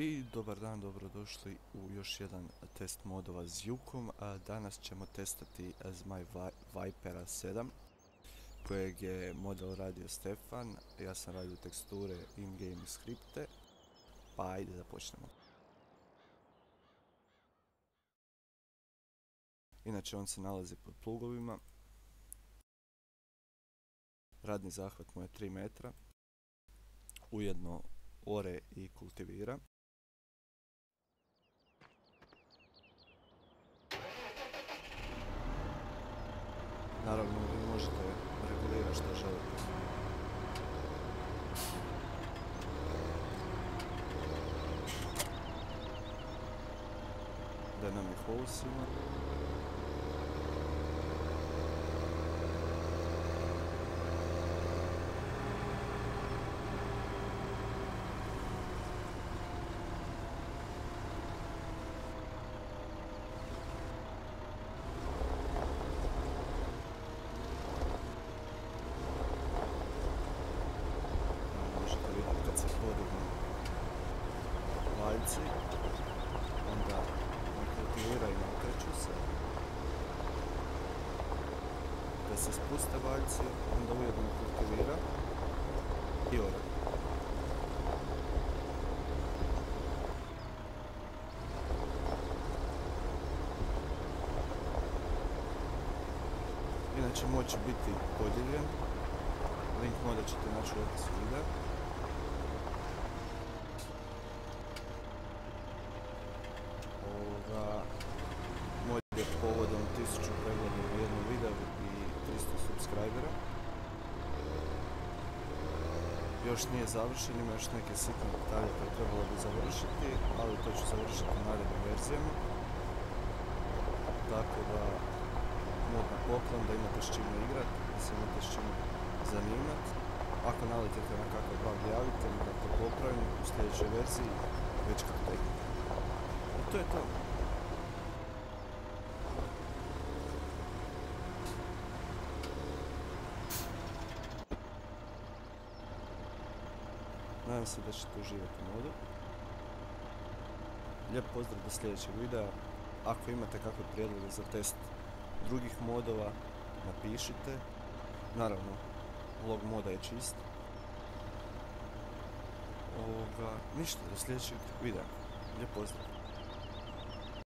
I dobar dan, dobrodošli u još jedan test modova s Jukom. Danas ćemo testati Zmaj Vipera 7 kojeg je model radio Stefan. Ja sam radio teksture, in-game skripte. Pa ajde započnemo. Inače on se nalazi pod plugovima. Radni zahvat mu je 3 metra. Ujedno ore i kultivira. Naravno, vi možete regulirati što želite. Dynamic Holes ima. Valjci, onda kultiviraju i okreću se. Kad se spuste valjci, onda ujedno kultivira i ora. Inače moći biti podijeljen. Link moda ćete naći u opisu videa. Subscribera. Još nije završen, ima još neke sitne detalje koje trebalo bi završiti, ali to ću završiti u narednim verzijama. Tako da mod na poklon, da imate s čime igrat, da se imate s čime zanimat. Ako naletite na kakav bug javite mi da to popravim u sljedećoj verziji već kako. I to je to. Nadam se da ćete uživati modu. Lijep pozdrav do sljedećeg videa. Ako imate kakve prijedloge za test drugih modova, napišite. Naravno, log moda je čist. Ovoga, ništa, do sljedećeg videa. Lijep pozdrav.